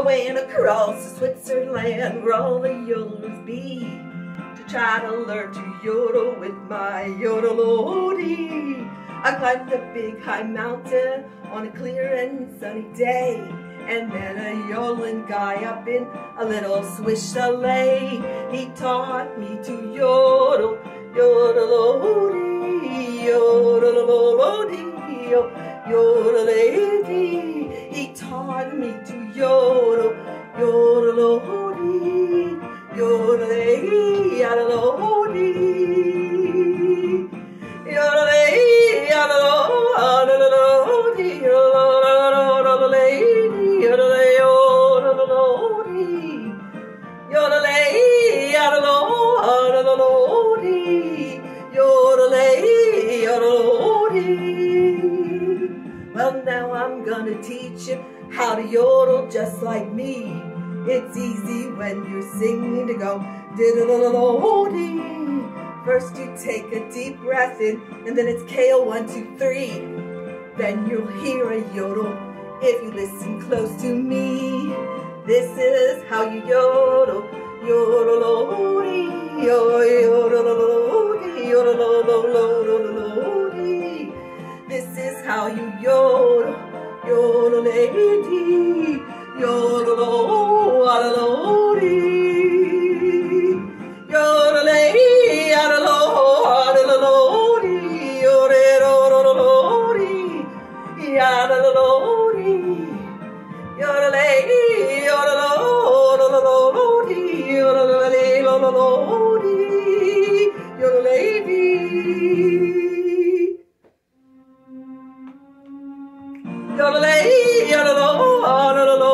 went across to Switzerland where all the yodelers be to try to learn to yodel with my yodelody. I climbed a big high mountain on a clear and sunny day. And then a yodeling guy up in a little Swiss chalet, he taught me to yodel, yodelady. He taught me to yodel, yodelody, yodelay, yodelody, yodelay, yodelody, yodelody, yodelay, yodelody, yodelay, yodelody, yodelay, yodelody. Well, now I'm gonna teach you how to yodel just like me. It's easy when you're singing to go diddle-diddle-dee. First you take a deep breath in, and then it's KO one, two, three. Then you'll hear a yodel if you listen close to me. This is how you yodel, yodel-o-dee, yodel-o-dee, yodel-o-dee. This is how you yodel, yodel-a-dee, yodel-o-dee. Yodel-a-dee, yodel-o-dee, yodel-o-dee, Yodelay, yodelay, yodelay,